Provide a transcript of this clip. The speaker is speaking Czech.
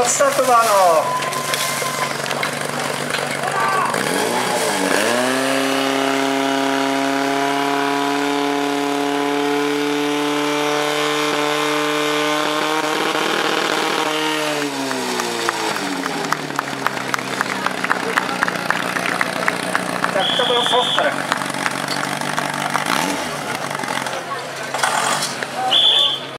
odstartováno. Tak to byl Foster.